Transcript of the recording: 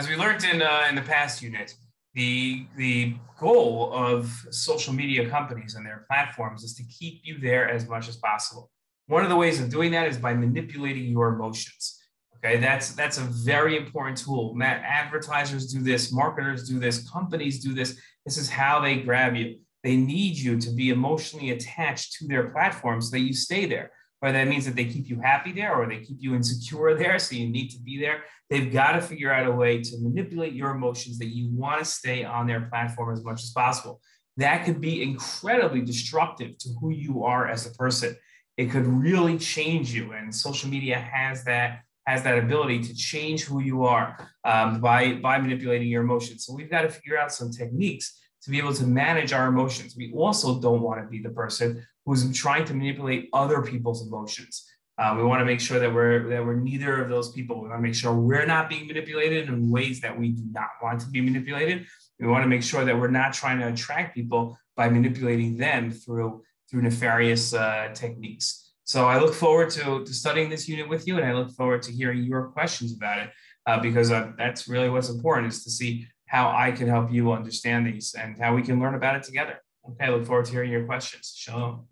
As we learned in, uh, in the past unit, the, the goal of social media companies and their platforms is to keep you there as much as possible. One of the ways of doing that is by manipulating your emotions. Okay, that's that's a very important tool. Matt, advertisers do this, marketers do this, companies do this. This is how they grab you. They need you to be emotionally attached to their platform so that you stay there. Whether that means that they keep you happy there or they keep you insecure there, so you need to be there. They've got to figure out a way to manipulate your emotions that you want to stay on their platform as much as possible. That could be incredibly destructive to who you are as a person. It could really change you, and social media has that has that ability to change who you are um, by by manipulating your emotions. So we've got to figure out some techniques to be able to manage our emotions. We also don't want to be the person who's trying to manipulate other people's emotions. Uh, we want to make sure that we're that we're neither of those people. We want to make sure we're not being manipulated in ways that we do not want to be manipulated. We want to make sure that we're not trying to attract people by manipulating them through through nefarious uh, techniques. So I look forward to, to studying this unit with you, and I look forward to hearing your questions about it uh, because uh, that's really what's important is to see how I can help you understand these and how we can learn about it together. Okay, I look forward to hearing your questions. Shalom.